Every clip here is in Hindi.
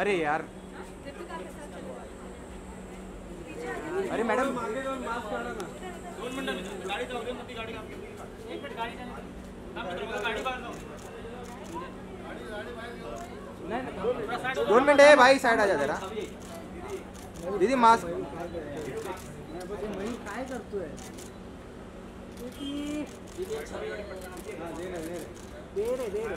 अरे यार। अरे मॅडम। दोन मिनिट आहे भाई साइड आ जा जरा। दीदी मास्क काय दे रे दे रे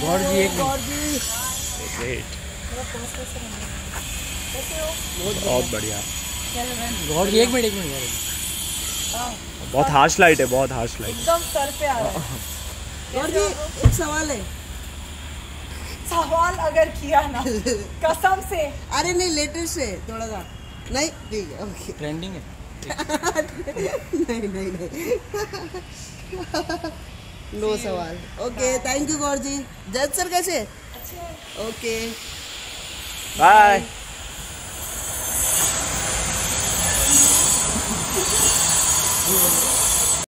गौर जी एक गौर बहुत बढ़िया। गौर जी एक मिनट एक मिनट गौर जी बहुत हार्श लाइट है बहुत हार्श लाइट एकदम सर पे आ रहा है। गौर जी एक सवाल है। सवाल अगर किया ना कसम से। अरे नहीं लेटेस्ट है थोड़ा सा नहीं ठीक है ओके। ट्रेंडिंग है। नहीं नहीं नहीं। नो सवाल। Okay thank you Gaur ji जज सर कैसे? Okay bye Thank